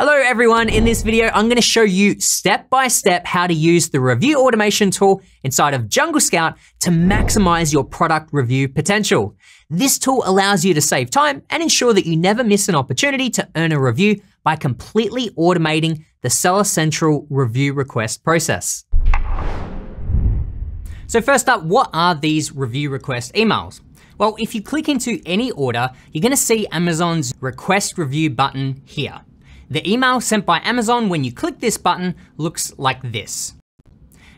Hello everyone, in this video I'm going to show you step by step how to use the review automation tool inside of Jungle Scout to maximize your product review potential. This tool allows you to save time and ensure that you never miss an opportunity to earn a review by completely automating the Seller Central review request process. So first up, what are these review request emails? Well, if you click into any order, you're gonna see Amazon's request review button here. The email sent by Amazon when you click this button looks like this.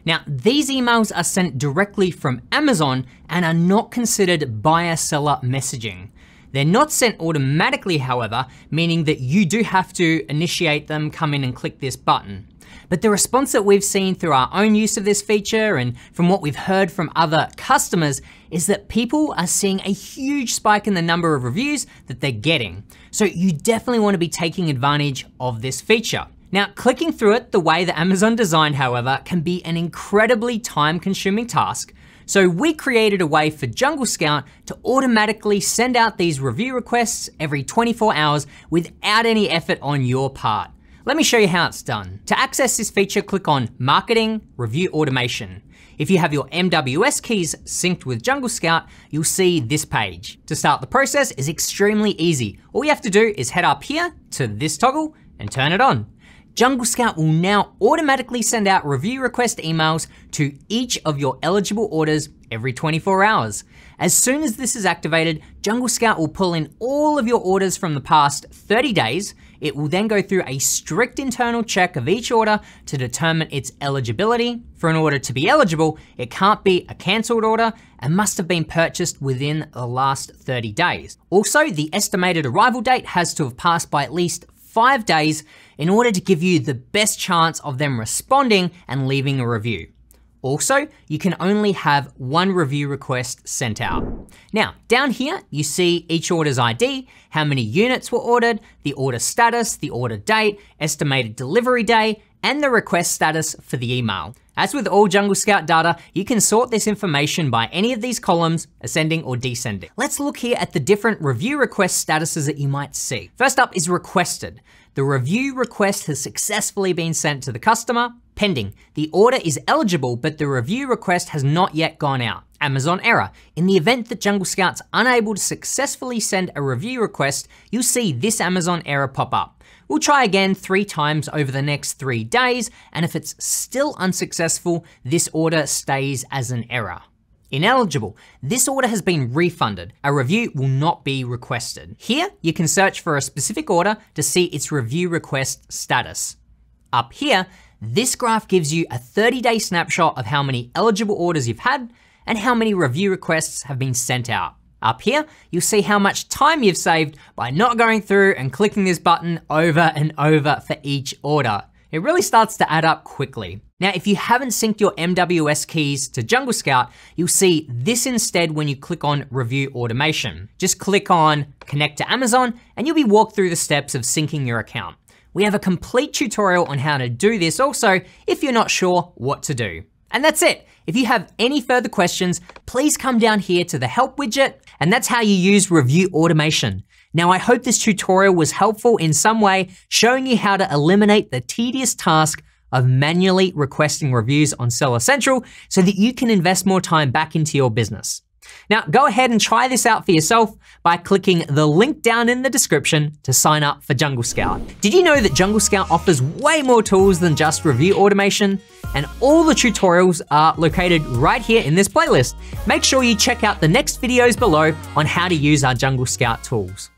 Now, these emails are sent directly from Amazon and are not considered buyer-seller messaging. They're not sent automatically, however, meaning that you do have to initiate them, come in and click this button. But the response that we've seen through our own use of this feature and from what we've heard from other customers is that people are seeing a huge spike in the number of reviews that they're getting. So you definitely want to be taking advantage of this feature. Now, clicking through it the way that Amazon designed, however, can be an incredibly time consuming task. So we created a way for Jungle Scout to automatically send out these review requests every 24 hours without any effort on your part. Let me show you how it's done. To access this feature, click on Marketing, Review Automation. If you have your MWS keys synced with Jungle Scout, you'll see this page. To start the process is extremely easy. All you have to do is head up here to this toggle and turn it on. Jungle Scout will now automatically send out review request emails to each of your eligible orders every 24 hours. As soon as this is activated, Jungle Scout will pull in all of your orders from the past 30 days. It will then go through a strict internal check of each order to determine its eligibility. For an order to be eligible, it can't be a cancelled order and must have been purchased within the last 30 days. Also, the estimated arrival date has to have passed by at least five days in order to give you the best chance of them responding and leaving a review. Also, you can only have one review request sent out. Now, down here, you see each order's ID, how many units were ordered, the order status, the order date, estimated delivery day, and the request status for the email. As with all Jungle Scout data, you can sort this information by any of these columns, ascending or descending. Let's look here at the different review request statuses that you might see. First up is requested. The review request has successfully been sent to the customer, pending. The order is eligible, but the review request has not yet gone out. Amazon error. In the event that Jungle Scout's unable to successfully send a review request, you'll see this Amazon error pop up. We'll try again three times over the next three days, and if it's still unsuccessful, this order stays as an error. Ineligible. This order has been refunded. A review will not be requested. Here, you can search for a specific order to see its review request status. Up here, this graph gives you a 30 day snapshot of how many eligible orders you've had and how many review requests have been sent out. Up here, you'll see how much time you've saved by not going through and clicking this button over and over for each order. It really starts to add up quickly. Now, if you haven't synced your MWS keys to Jungle Scout, you'll see this instead when you click on Review Automation. Just click on Connect to Amazon and you'll be walked through the steps of syncing your account. We have a complete tutorial on how to do this also if you're not sure what to do. And that's it. If you have any further questions, please come down here to the help widget, and that's how you use review automation. Now, I hope this tutorial was helpful in some way, showing you how to eliminate the tedious task of manually requesting reviews on Seller Central so that you can invest more time back into your business. Now, go ahead and try this out for yourself by clicking the link down in the description to sign up for Jungle Scout. Did you know that Jungle Scout offers way more tools than just review automation? And all the tutorials are located right here in this playlist. Make sure you check out the next videos below on how to use our Jungle Scout tools.